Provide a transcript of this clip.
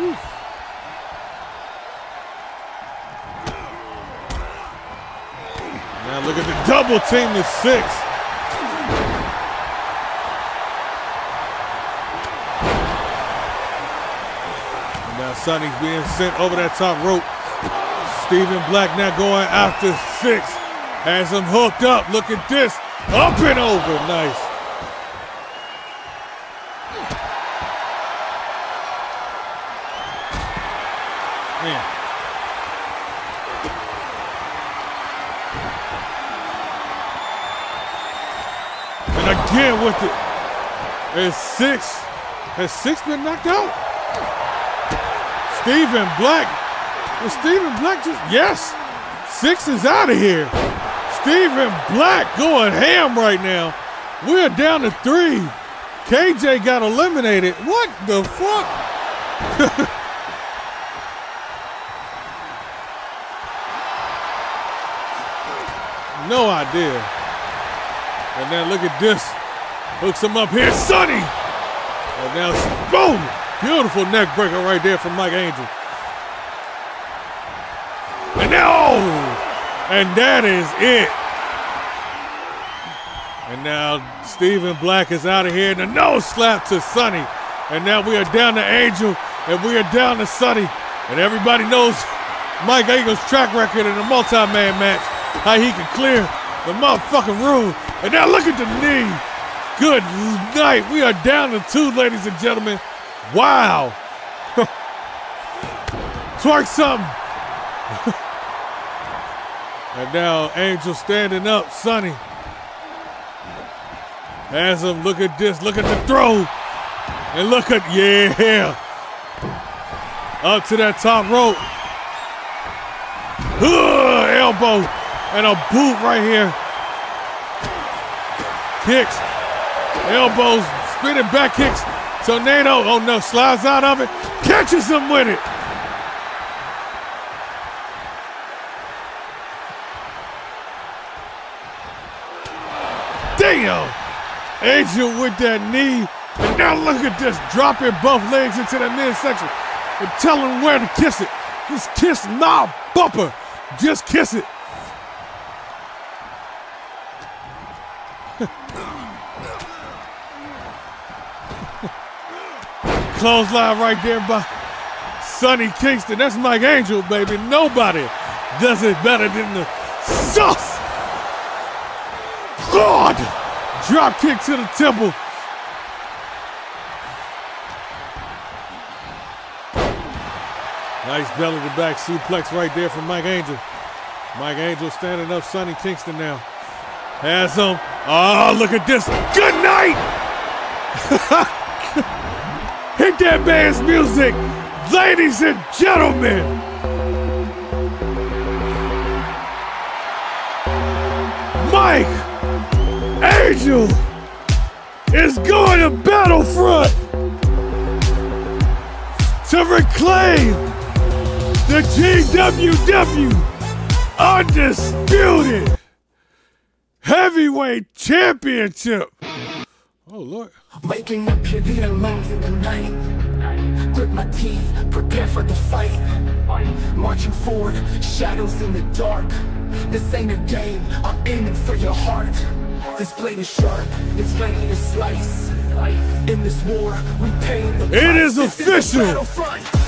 Oof. Now look at the double team to six. Now Sonny's being sent over that top rope. Stephen Black now going after six. Has him hooked up. Look at this. Up and over. Nice. Man. And again with it. Is six. Has six been knocked out? Stephen Black. Is Stephen Black just yes. Six is out of here. Stephen Black going ham right now. We're down to three. KJ got eliminated. What the fuck? no idea. And now look at this. Hooks him up here, Sonny. And now, boom! Beautiful neck breaker right there from Mike Angel. And now, oh, and that is it. And now Stephen Black is out of here and a nose slap to Sonny. And now we are down to Angel and we are down to Sonny. And everybody knows Mike Angel's track record in a multi-man match, how he can clear the motherfucking room. And now look at the knee. Good night. We are down to two, ladies and gentlemen. Wow. Twerk something. and now Angel standing up, Sonny. Has him look at this, look at the throw. And look at, yeah. Up to that top rope. Elbow and a boot right here. Kicks, elbows, spinning back kicks. Tornado, oh no, slides out of it, catches him with it. Damn! Angel with that knee. And now look at this, dropping both legs into that midsection and telling where to kiss it. Just kiss my bumper. Just kiss it. Clothesline right there by Sonny Kingston. That's Mike Angel, baby. Nobody does it better than the sauce. God! Drop kick to the temple. Nice belly to back suplex right there from Mike Angel. Mike Angel standing up, Sonny Kingston now. Has him. Oh, look at this. Good night! Hit that man's music, ladies and gentlemen. Mike Angel is going to Battlefront to reclaim the GWW Undisputed Heavyweight Championship. Oh, Lord. Waking up here the lungs in the night Grit my teeth, prepare for the fight Marching forward, shadows in the dark This ain't a game, I'm aiming for your heart This blade is sharp, it's ready to slice In this war, we pay the It is price. This official. battlefront.